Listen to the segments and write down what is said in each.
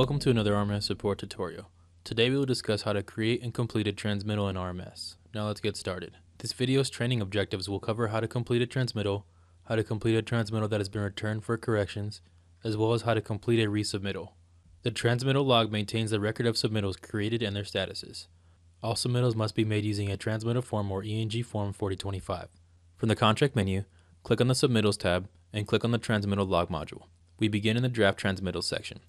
Welcome to another RMS support tutorial. Today we will discuss how to create and complete a transmittal in RMS. Now let's get started. This video's training objectives will cover how to complete a transmittal, how to complete a transmittal that has been returned for corrections, as well as how to complete a resubmittal. The transmittal log maintains the record of submittals created and their statuses. All submittals must be made using a transmittal form or ENG form 4025. From the contract menu, click on the submittals tab and click on the transmittal log module. We begin in the draft transmittal section.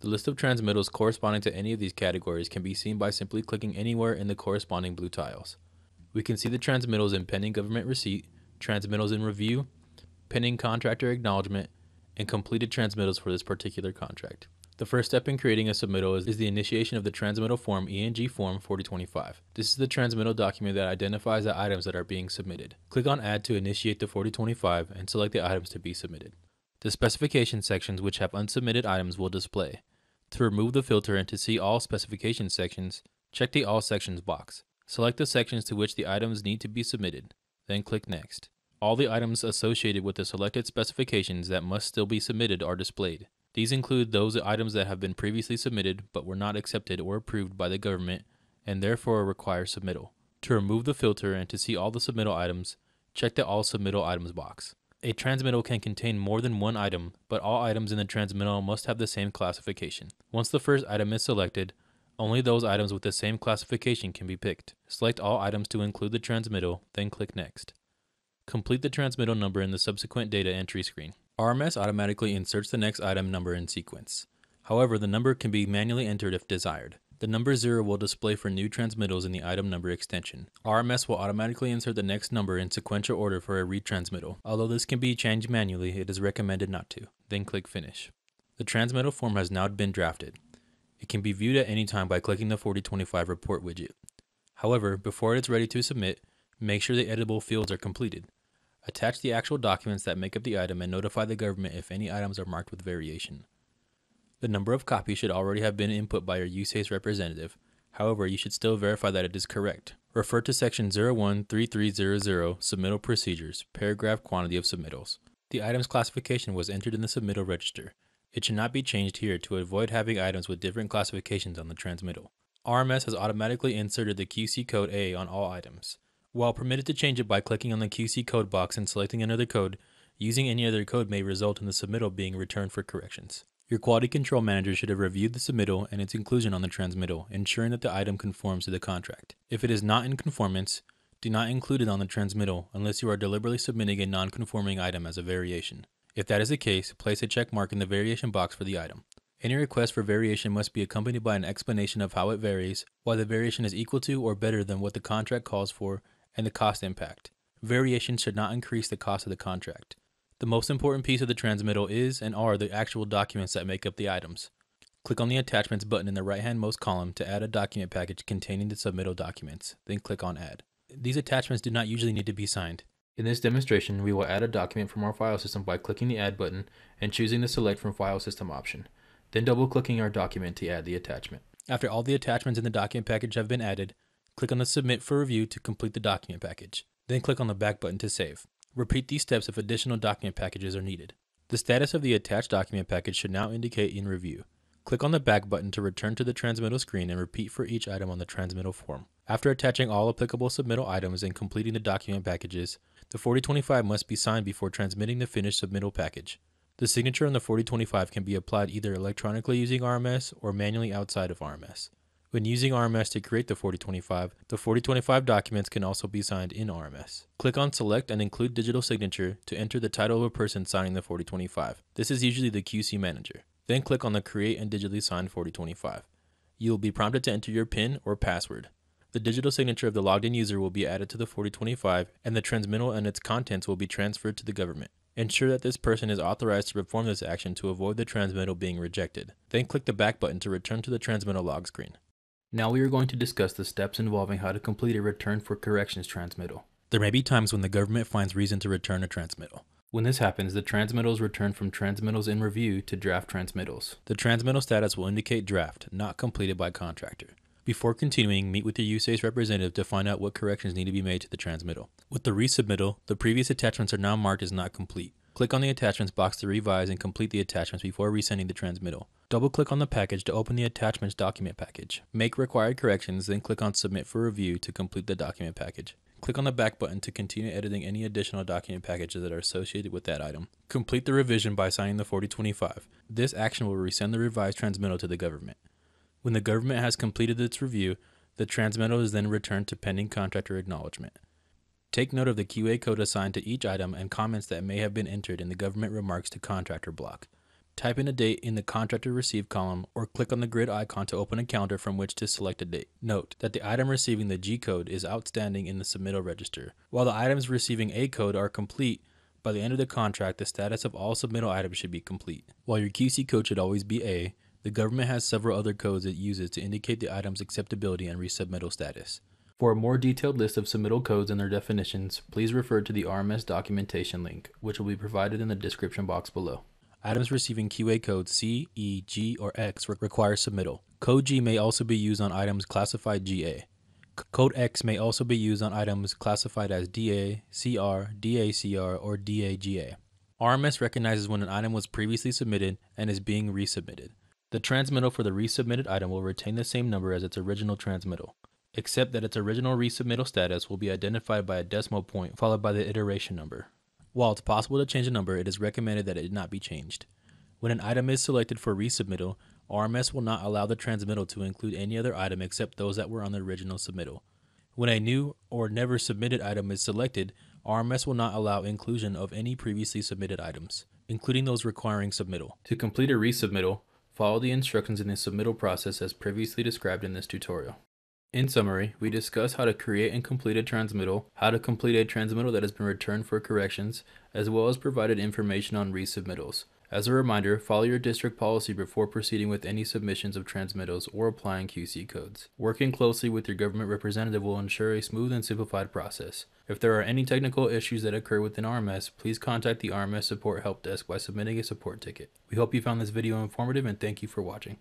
The list of transmittals corresponding to any of these categories can be seen by simply clicking anywhere in the corresponding blue tiles. We can see the transmittals in pending government receipt, transmittals in review, pending contractor acknowledgement, and completed transmittals for this particular contract. The first step in creating a submittal is, is, the initiation of the transmittal form ENG form 4025. This is the transmittal document that identifies the items that are being submitted. Click on add to initiate the 4025 and select the items to be submitted. The specification sections which have unsubmitted items will display. To remove the filter and to see all specification sections, check the All Sections box. Select the sections to which the items need to be submitted, then click Next. All the items associated with the selected specifications that must still be submitted are displayed. These include those items that have been previously submitted but were not accepted or approved by the government and therefore require submittal. To remove the filter and to see all the submittal items, check the All Submittal Items box. A transmittal can contain more than one item, but all items in the transmittal must have the same classification. Once the first item is selected, only those items with the same classification can be picked. Select all items to include the transmittal, then click Next. Complete the transmittal number in the subsequent data entry screen. RMS automatically inserts the next item number in sequence. However, the number can be manually entered if desired. The number 0 will display for new transmittals in the item number extension. RMS will automatically insert the next number in sequential order for a retransmittal. Although this can be changed manually, it is recommended not to. Then click Finish. The transmittal form has now been drafted. It can be viewed at any time by clicking the 4025 report widget. However, before it is ready to submit, make sure the editable fields are completed. Attach the actual documents that make up the item and notify the government if any items are marked with variation. The number of copies should already have been input by your USACE representative. However, you should still verify that it is correct. Refer to section 013300 Submittal Procedures, paragraph quantity of submittals. The item's classification was entered in the submittal register. It should not be changed here to avoid having items with different classifications on the transmittal. RMS has automatically inserted the QC code A on all items. While permitted to change it by clicking on the QC code box and selecting another code, using any other code may result in the submittal being returned for corrections. Your quality control manager should have reviewed the submittal and its inclusion on the transmittal, ensuring that the item conforms to the contract. If it is not in conformance, do not include it on the transmittal unless you are deliberately submitting a non-conforming item as a variation. If that is the case, place a check mark in the variation box for the item. Any request for variation must be accompanied by an explanation of how it varies, why the variation is equal to or better than what the contract calls for, and the cost impact. Variation should not increase the cost of the contract. The most important piece of the transmittal is and are the actual documents that make up the items. Click on the Attachments button in the right-hand most column to add a document package containing the submittal documents, then click on Add. These attachments do not usually need to be signed. In this demonstration, we will add a document from our file system by clicking the Add button and choosing the Select from File System option, then double-clicking our document to add the attachment. After all the attachments in the document package have been added, Click on the Submit for Review to complete the document package. Then click on the Back button to save. Repeat these steps if additional document packages are needed. The status of the attached document package should now indicate in review. Click on the Back button to return to the transmittal screen and repeat for each item on the transmittal form. After attaching all applicable submittal items and completing the document packages, the 4025 must be signed before transmitting the finished submittal package. The signature on the 4025 can be applied either electronically using RMS or manually outside of RMS. When using RMS to create the 4025, the 4025 documents can also be signed in RMS. Click on Select and Include Digital Signature to enter the title of a person signing the 4025. This is usually the QC manager. Then click on the Create and Digitally Sign 4025. You will be prompted to enter your PIN or password. The digital signature of the logged in user will be added to the 4025 and the transmittal and its contents will be transferred to the government. Ensure that this person is authorized to perform this action to avoid the transmittal being rejected. Then click the back button to return to the transmittal log screen. Now we are going to discuss the steps involving how to complete a return for corrections transmittal. There may be times when the government finds reason to return a transmittal. When this happens, the transmittals return from transmittals in review to draft transmittals. The transmittal status will indicate draft, not completed by contractor. Before continuing, meet with your USACE representative to find out what corrections need to be made to the transmittal. With the resubmittal, the previous attachments are now marked as not complete. Click on the attachments box to revise and complete the attachments before resending the transmittal. Double click on the package to open the attachments document package. Make required corrections, then click on submit for review to complete the document package. Click on the back button to continue editing any additional document packages that are associated with that item. Complete the revision by signing the 4025. This action will resend the revised transmittal to the government. When the government has completed its review, the transmittal is then returned to pending contractor acknowledgement. Take note of the QA code assigned to each item and comments that may have been entered in the government remarks to contractor block. Type in a date in the contract contractor received column or click on the grid icon to open a counter from which to select a date. Note that the item receiving the G code is outstanding in the submittal register, while the items receiving A code are complete. By the end of the contract, the status of all submittal items should be complete. While your QC code should always be A, the government has several other codes it uses to indicate the item's acceptability and resubmittal status. For a more detailed list of submittal codes and their definitions, please refer to the RMS documentation link, which will be provided in the description box below. Items receiving QA codes C, E, G, or X require submittal. Code G may also be used on items classified GA. Code X may also be used on items classified as DA, CR, DACR, or DAGA. RMS recognizes when an item was previously submitted and is being resubmitted. The transmittal for the resubmitted item will retain the same number as its original transmittal, except that its original resubmittal status will be identified by a decimal point followed by the iteration number. While it's possible to change a number, it is recommended that it not be changed. When an item is selected for resubmittal, RMS will not allow the transmittal to include any other item except those that were on the original submittal. When a new or never submitted item is selected, RMS will not allow inclusion of any previously submitted items, including those requiring submittal. To complete a resubmittal, Follow the instructions in the submittal process as previously described in this tutorial. In summary, we discuss how to create and complete a transmittal, how to complete a transmittal that has been returned for corrections, as well as provided information on resubmittals. As a reminder, follow your district policy before proceeding with any submissions of transmittals or applying QC codes. Working closely with your government representative will ensure a smooth and simplified process. If there are any technical issues that occur within RMS, please contact the RMS Support Help Desk by submitting a support ticket. We hope you found this video informative and thank you for watching.